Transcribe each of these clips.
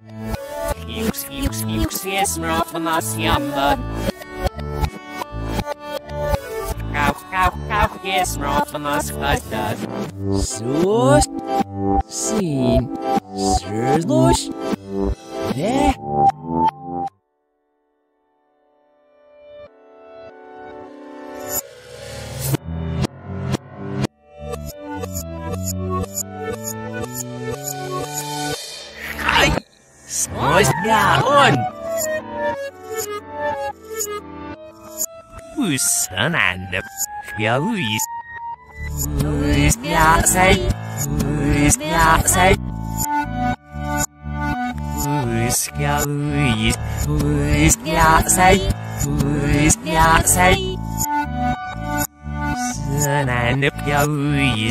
Yks, yks, yks, jesmrot van nas jammer. Kauw, kauw, kauw, jesmrot van nas gastad. Så sin Sørlås Det Ôi, nhà ôn Ui sở nạn đập Gỡ ui. Ui, nhà xây Ui, nhà xây Ui nhà ui. Ui, nhà xây Ui, nhà xây Sở nạn đập gỡ ui.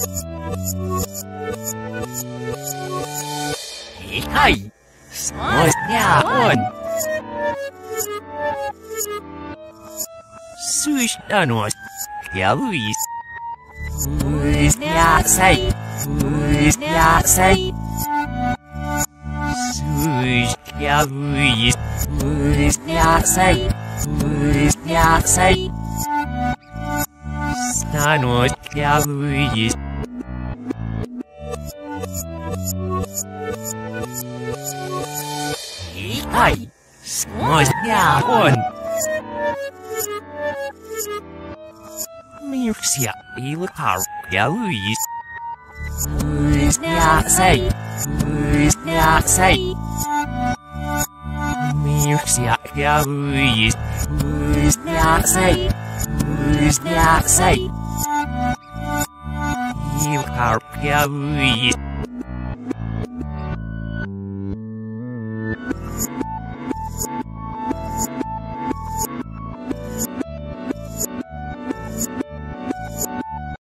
ja, sei. Luis, ja, sei. No ha, ja, Luis. Ay! Smois gaon! Sush danos. Ja, Luis. Luis, ja, sei. Luis, ja, sei. Sush, ja, Luis. Luis, ja, sei. Luis, ja, sei. Stanos, ja, Luis. Ay! Smois gaon! Mirksia ilkar ja Luis. Luis ja sei. Luis ja sei. Mirksia ja Luis. Luis ja sei. Luis ja sei. Ilkar ja Luis.